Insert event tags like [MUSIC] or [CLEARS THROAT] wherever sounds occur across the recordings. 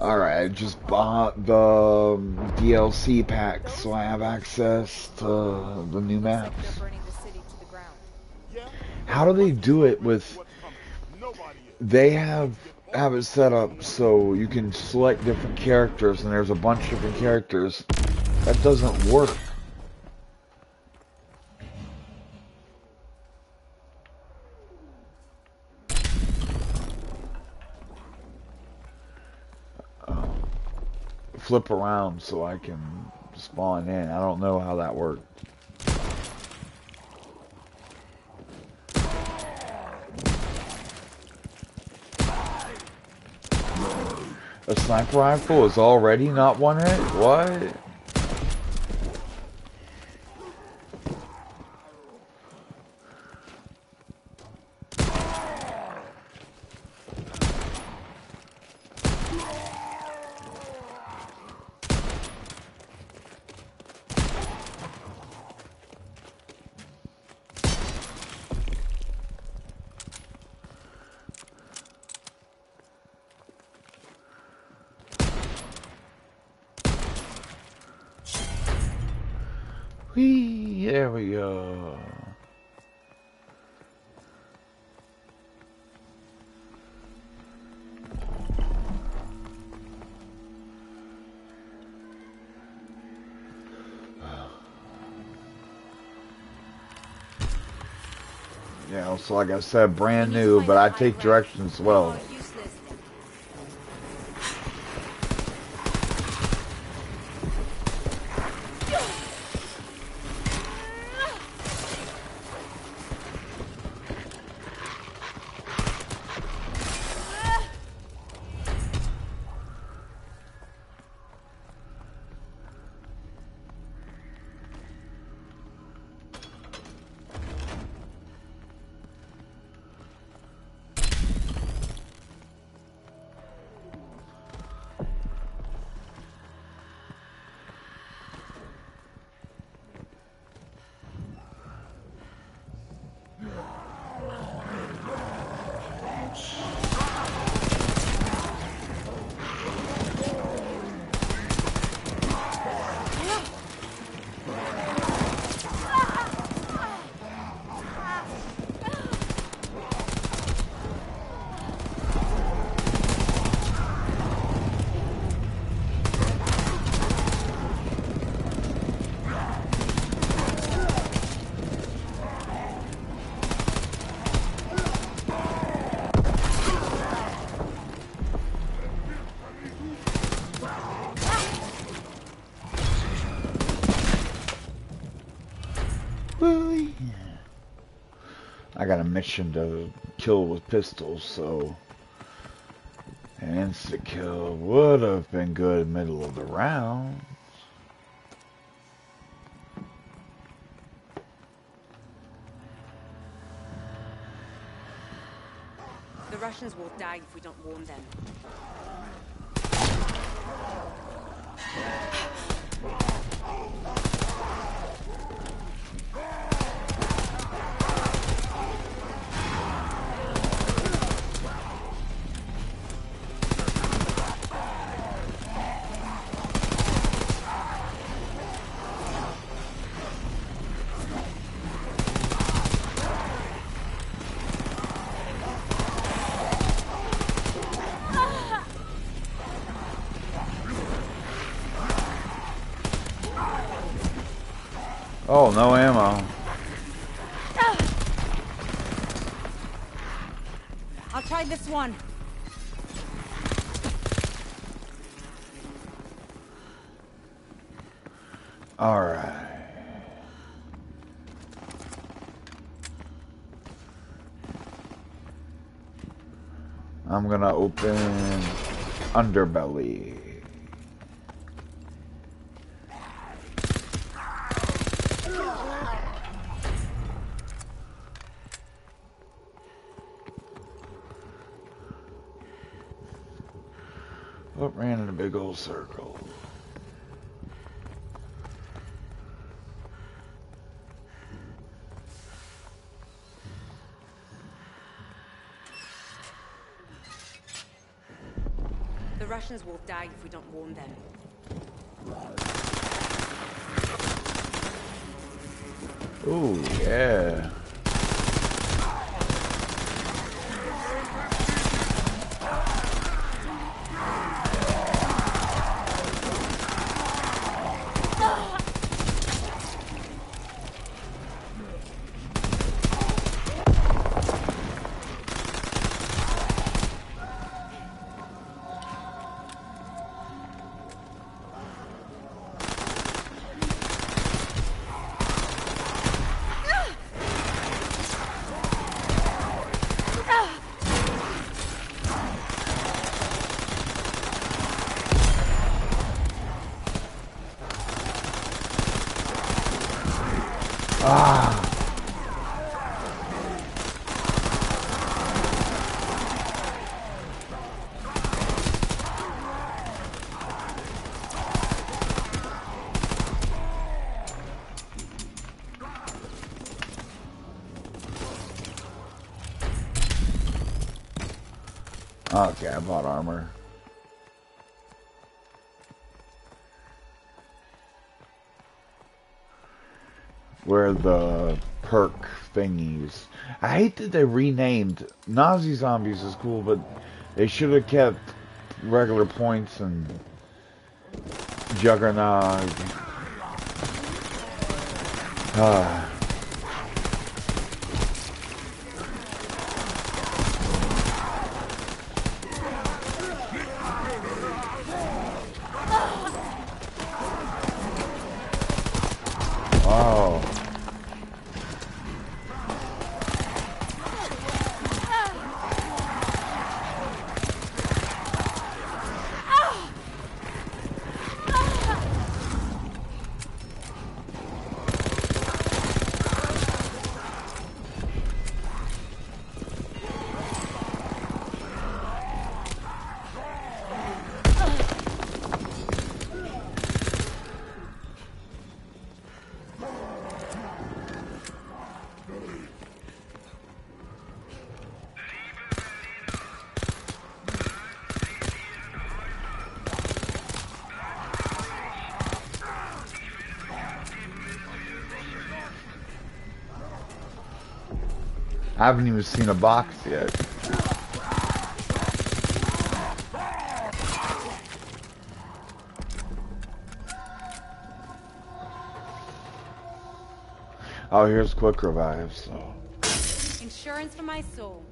Alright, I just bought the um, DLC pack so I have access to the new maps. How do they do it with... They have have it set up so you can select different characters and there's a bunch of different characters. That doesn't work. Flip around so I can spawn in. I don't know how that worked. A sniper rifle is already not one hit? What? So like I said, brand new, but I take directions well. Mission to kill with pistols, so an insta kill would have been good middle of the round. The Russians will die if we don't warn them. Oh, no ammo. I'll try this one. All right. I'm gonna open underbelly. Full circle. The Russians will die if we don't warn them. Ooh, yeah. Okay, I bought armor. Where the perk thingies. I hate that they renamed Nazi Zombies is cool, but they should have kept regular points and Juggernaut. Ah. I haven't even seen a box yet. Oh, here's quick revive, so. Insurance for my soul.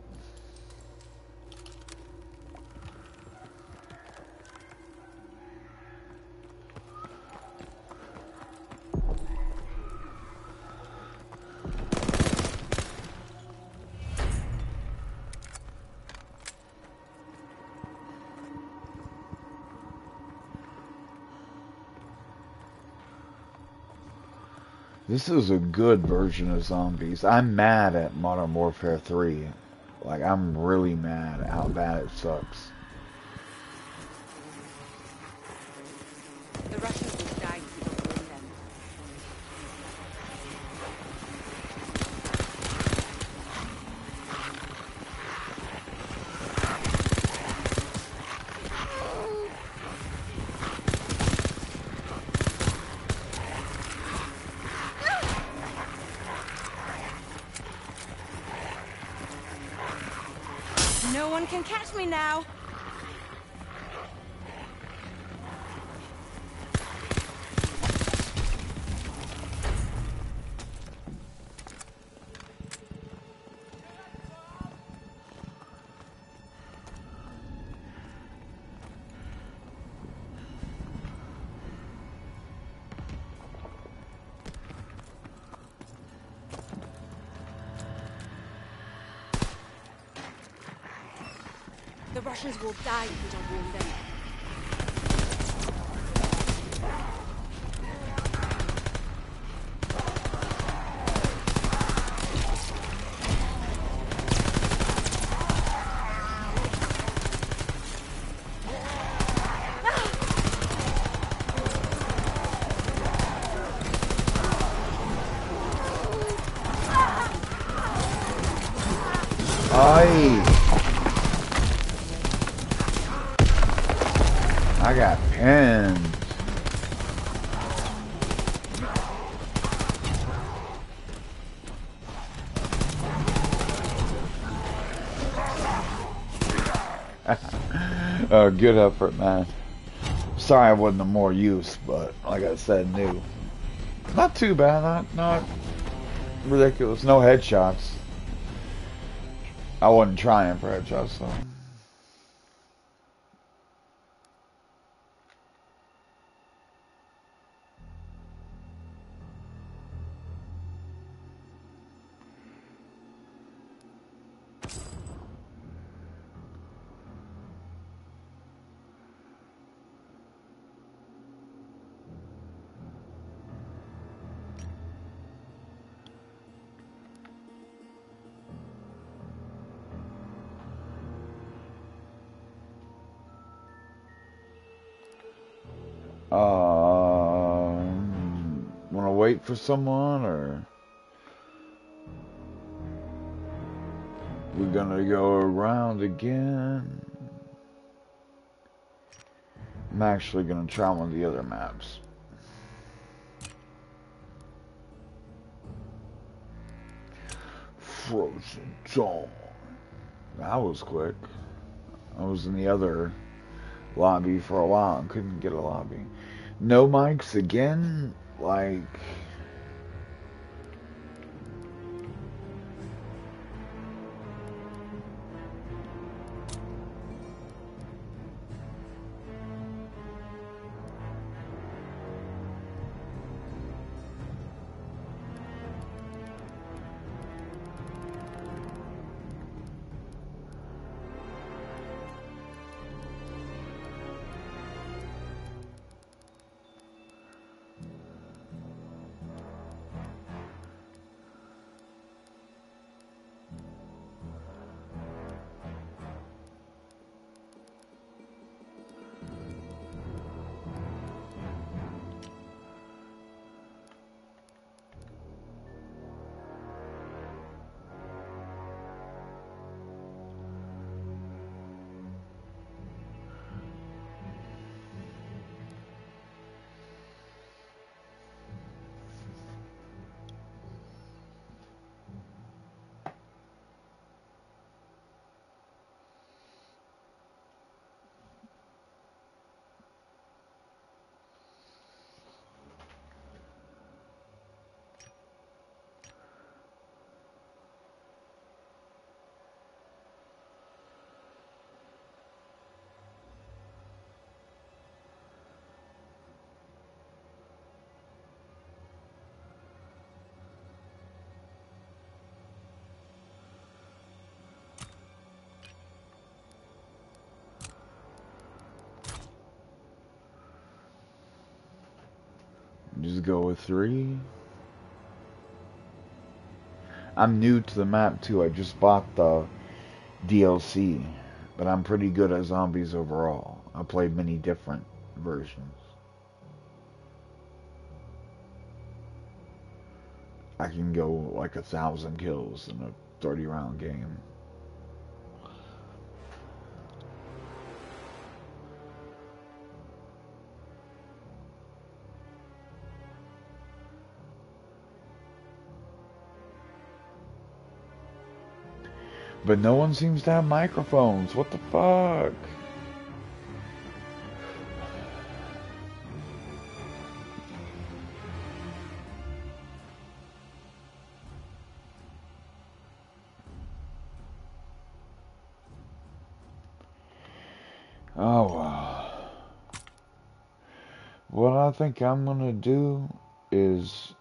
This is a good version of zombies. I'm mad at Modern Warfare 3. Like, I'm really mad at how bad it sucks. Russians will die if don't [LAUGHS] uh, good effort, man. Sorry I wasn't of more use, but like I said, new. Not too bad, not not ridiculous. No headshots. I wasn't trying for headshots though. For someone, or we're gonna go around again? I'm actually gonna try one of the other maps. Frozen Dawn. That was quick. I was in the other lobby for a while and couldn't get a lobby. No mics again? Like... Just go with three. I'm new to the map too. I just bought the DLC, but I'm pretty good at zombies overall. I played many different versions. I can go like a thousand kills in a 30 round game. But no one seems to have microphones. What the fuck? Oh. What I think I'm gonna do is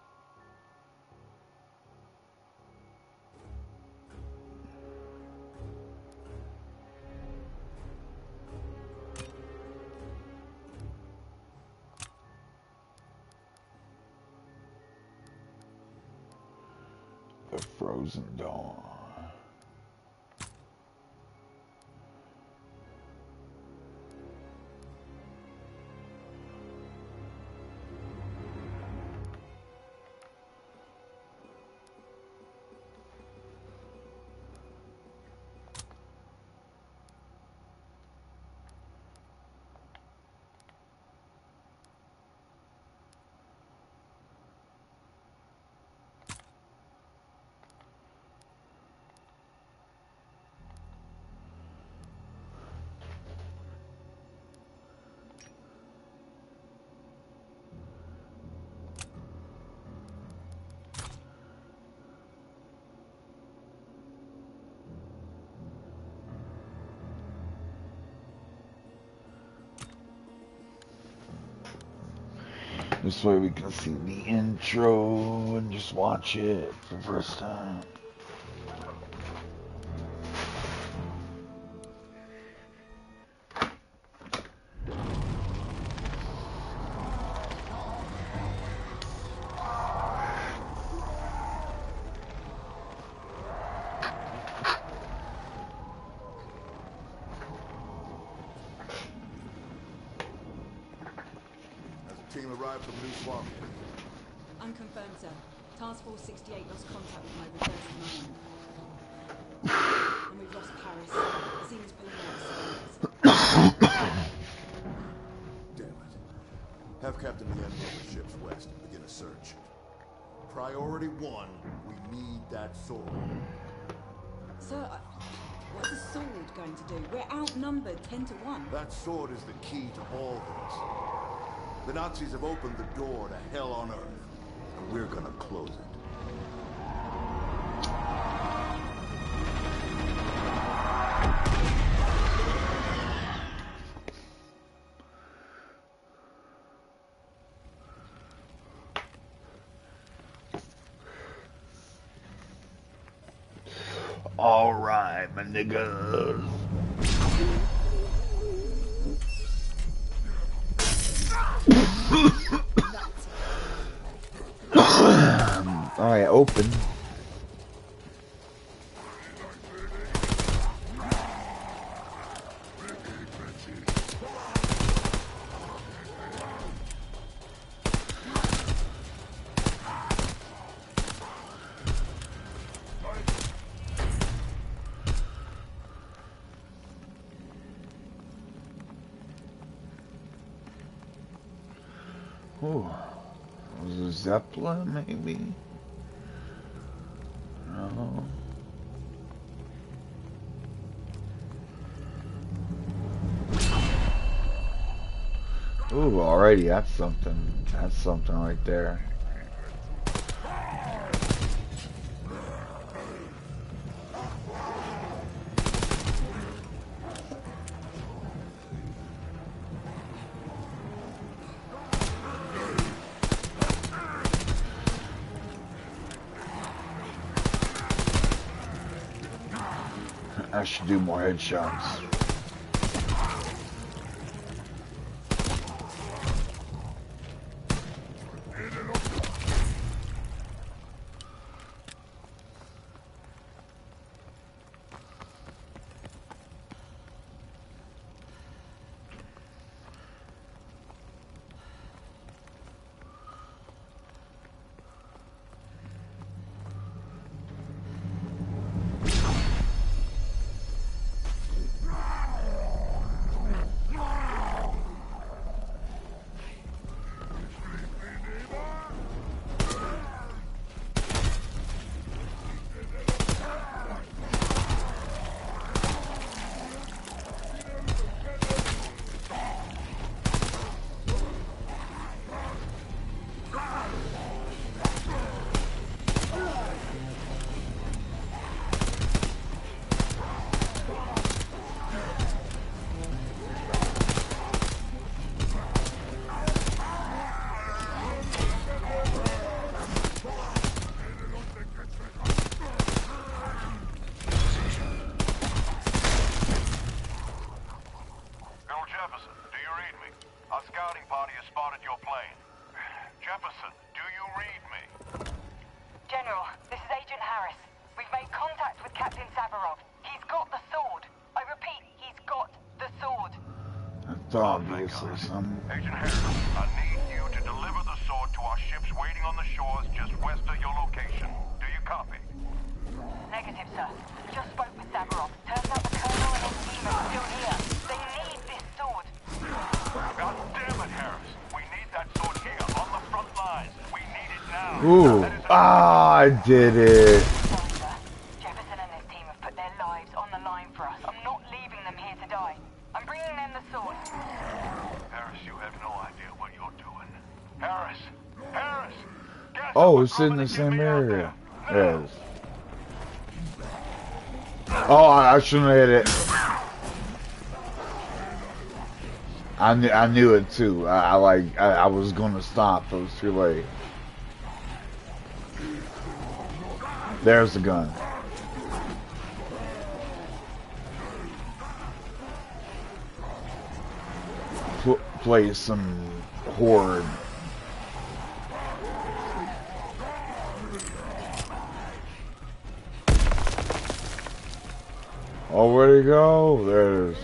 This way we can see the intro and just watch it for the first time. Arrived from New Swamp. Unconfirmed, sir. Task Force 68 lost contact with my reverse mine. and we've lost Paris. Seems pulling out. Damn it. Have Captain move the ships west and begin a search. Priority one, we need that sword. Sir, I- what's a sword going to do? We're outnumbered 10 to 1. That sword is the key to all this. The Nazis have opened the door to hell on earth, and we're gonna close it. Alright, my niggas. Alright, open. Maybe? No. Oh. Ooh, already that's something. That's something right there. I should do more headshots. That's obviously some. Agent Harris, I need you to deliver the sword to our ships waiting on the shores just west of your location. Do you copy? Negative, sir. Just spoke with Savarov. Turns out the Colonel and his team are still here. They need this sword. God damn it, Harris. We need that sword here, on the front lines. We need it now. Ooh. That is a- Ah, I did it. Oh, in the same area. there. There it is. Oh, I I shouldn't have hit it. I knew, I knew it too. I, I like, I, I was gonna stop. It was too late. There's the gun. Pl- play some horde. Oh, where'd he go? There it is.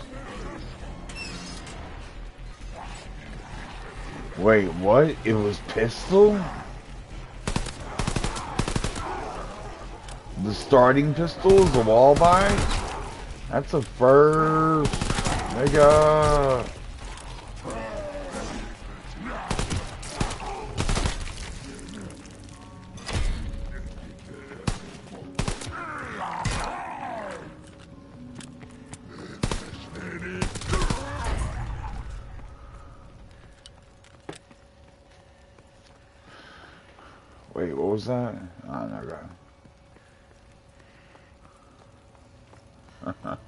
Wait, what? It was pistol? The starting pistol is a wall? That's a first. Nigga. Wait, what was that? [LAUGHS]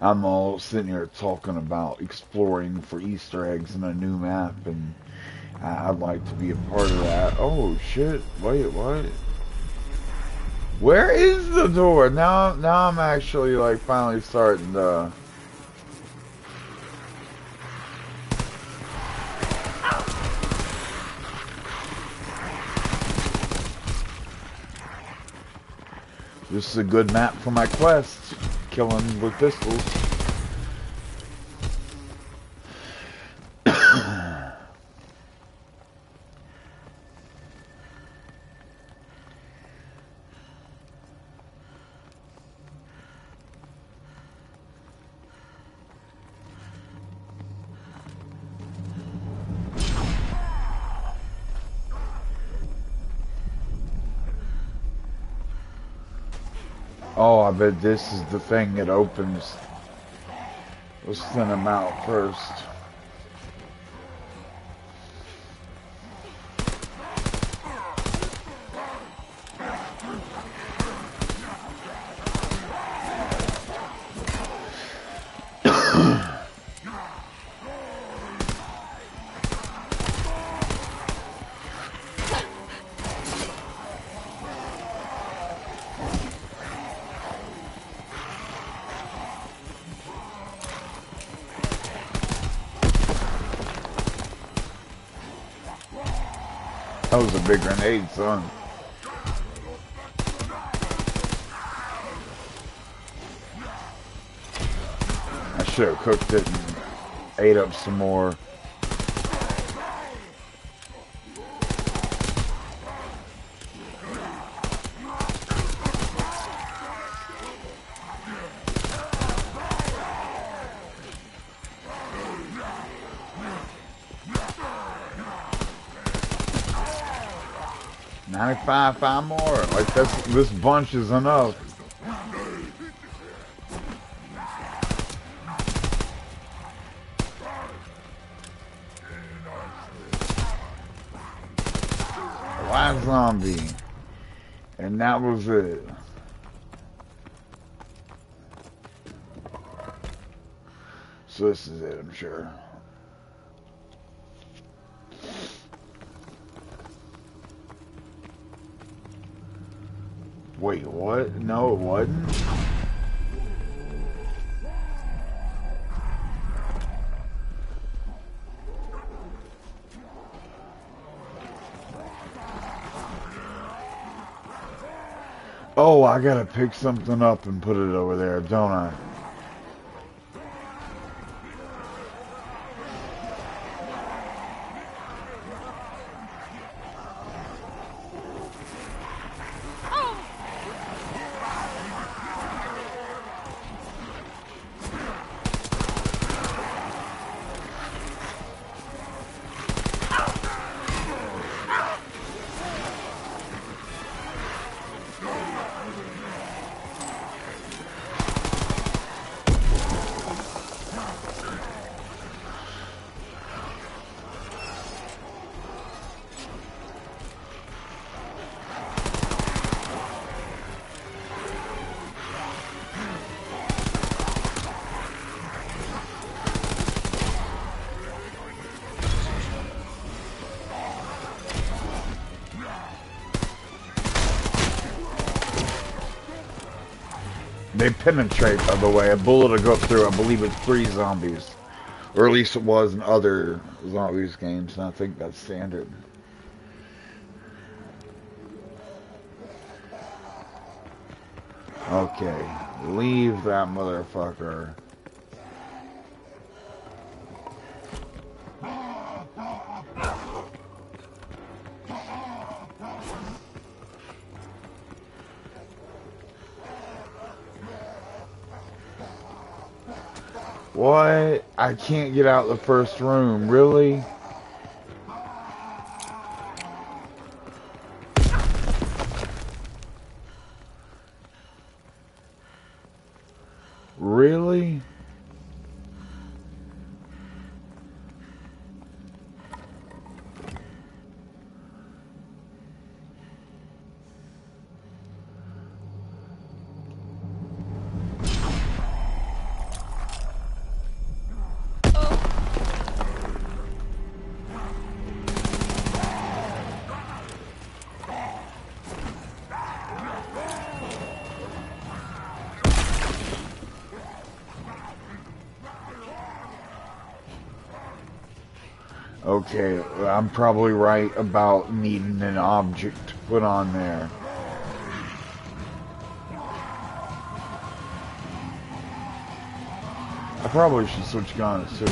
I'm all sitting here talking about exploring for Easter eggs in a new map, and I'd like to be a part of that. Oh shit! Wait, what? Where is the door? Now, now I'm actually like finally starting to. This is a good map for my quest. Killing with pistols. Oh, I bet this is the thing that opens. Let's thin them out first. Big grenade, son. I should have cooked it and ate up some more. Ninety-five, five more. Like that's this bunch is enough. Last zombie, and that was it. So this is it, I'm sure. Wait, what? No, it wasn't. Oh, I gotta pick something up and put it over there, don't I? They penetrate, by the way. A bullet will go through, I believe it's three zombies. Or at least it was in other zombies games, and I think that's standard. Okay, leave that motherfucker. What? I can't get out the first room. Really? Okay, I'm probably right about needing an object to put on there. I probably should switch guns too.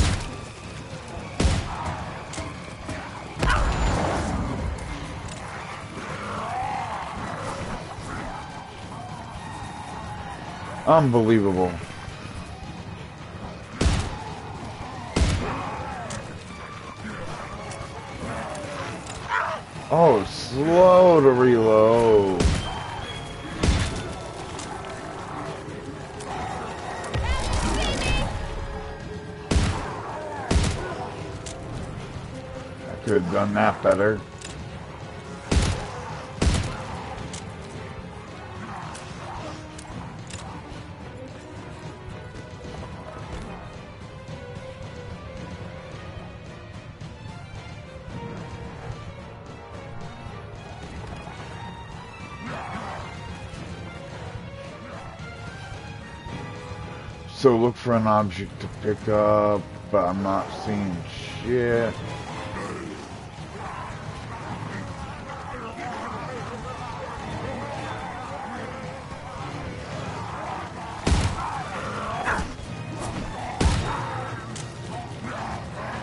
Unbelievable. Oh, slow to reload. I could have done that better. So look for an object to pick up, but I'm not seeing shit.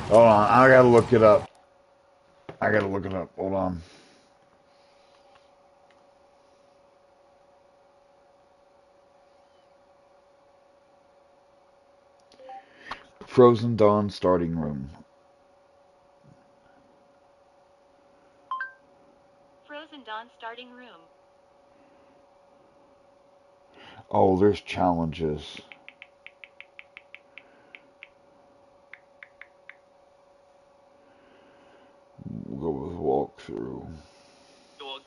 Hold on, I gotta look it up. I gotta look it up. Hold on. Frozen Dawn starting room. Frozen Dawn starting room. Oh, there's challenges. We'll go with walkthrough.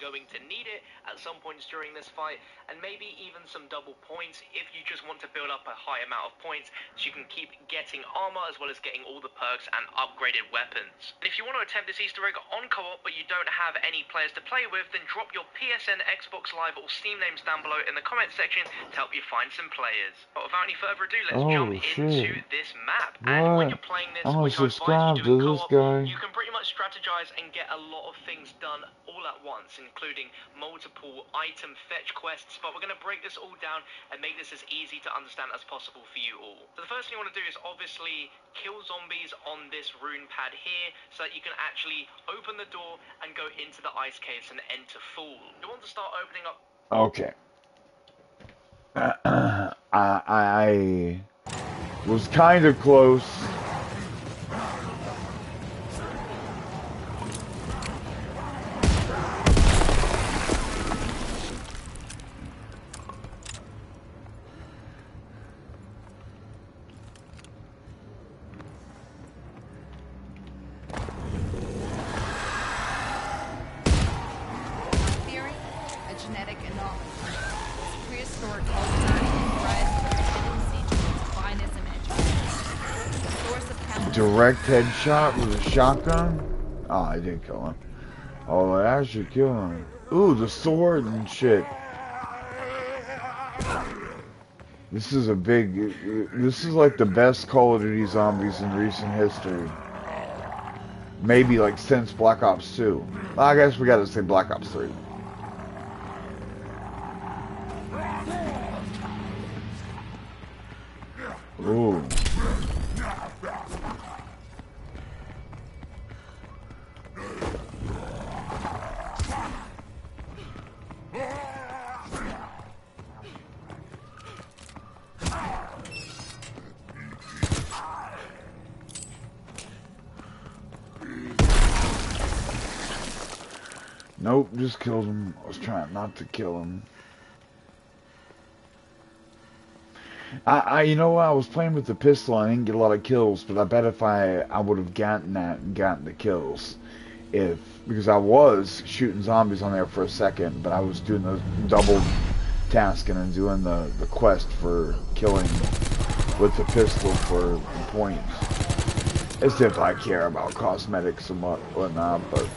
Going to need it at some points during this fight, and maybe even some double points if you just want to build up a high amount of points so you can keep getting armor as well as getting all the perks and upgraded weapons. And if you want to attempt this Easter egg on co-op but you don't have any players to play with, then drop your PSN, Xbox Live or Steam names down below in the comment section to help you find some players. But without any further ado, let's Oh, jump shit. into this map. And when you're playing this, I'm which I advise subscribe you to this guy. you can pretty much strategize and get a lot of things done all at once, including multiple item fetch quests. But we're going to break this all down and make this as easy to understand as possible for you all. So the first thing you want to do is obviously kill zombies on this rune pad here so that you can actually open the door and go into the ice caves and enter full. You want to start opening up Okay. [CLEARS THROAT] I, I was kind of close. Direct headshot with a shotgun? Oh, I did kill him. Oh, I actually kill him. Ooh, the sword and shit. This is a big. This is like the best Call of Duty zombies in recent history. Maybe like since Black Ops 2. Well, I guess we gotta say Black Ops 3. Ooh. Trying not to kill him. I, I, you know? I was playing with the pistol. I didn't get a lot of kills, but I bet if I, I would have gotten that and gotten the kills, if because I was shooting zombies on there for a second, but I was doing the double tasking and doing the the quest for killing with the pistol for points. As if I care about cosmetics and what whatnot, but.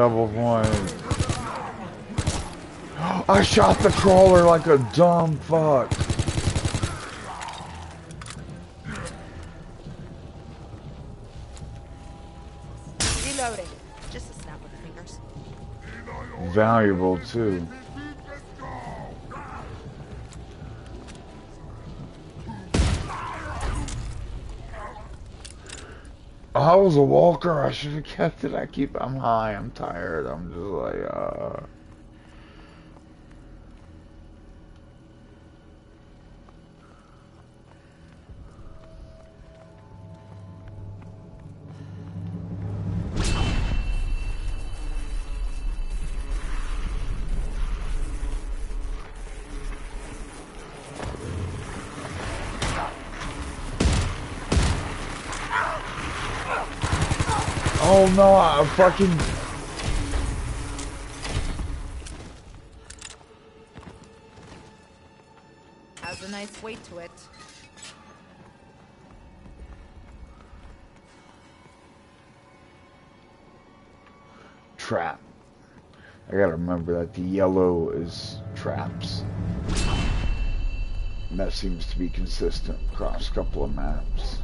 Double point. [GASPS] I shot the crawler like a dumb fuck. Reloading. Just a snap of the fingers. Valuable too. I was a walker. I should have kept it. I keep. I'm high. I'm tired. I'm just like, uh. Fucking. Has a nice weight to it. trap. I gotta remember that the yellow is traps. And that seems to be consistent across a couple of maps.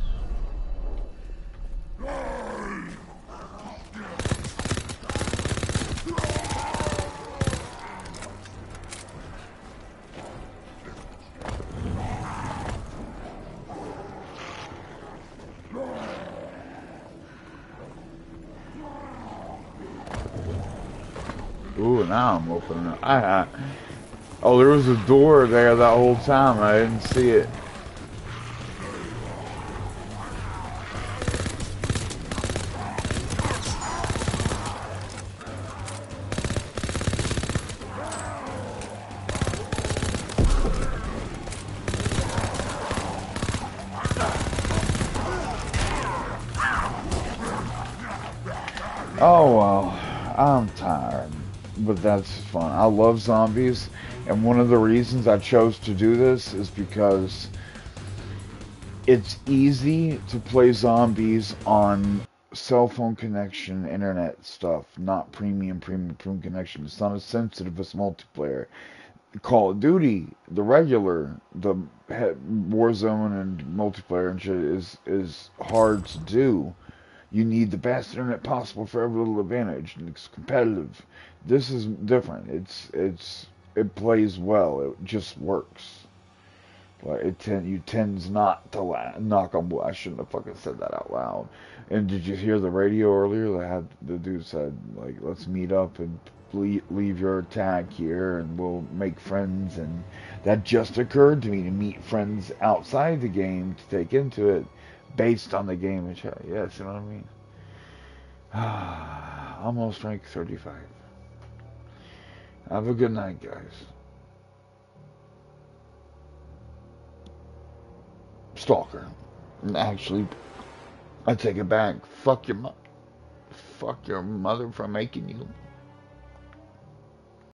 Ooh, now I'm opening it. I, I, oh, there was a door there that whole time. I didn't see it. I love zombies, and one of the reasons I chose to do this is because it's easy to play zombies on cell phone connection, internet stuff, not premium, premium, premium connection. It's not as sensitive as multiplayer. Call of Duty, the regular, the Warzone and multiplayer and shit is is hard to do. You need the best internet possible for every little advantage, and it's competitive. This is different. It's it's it plays well. It just works. But it ten, you tends not to la- knock on wood. I shouldn't have fucking said that out loud. And did you hear the radio earlier? That had the dude said like, "Let's meet up and leave your attack here and we'll make friends. And that just occurred to me to meet friends outside the game to take into it based on the game. And chat. Yeah, see what I mean? [SIGHS] Almost rank 35. Have a good night, guys. Stalker. Actually, I take it back. Fuck your mother. Fuck your mother for making you.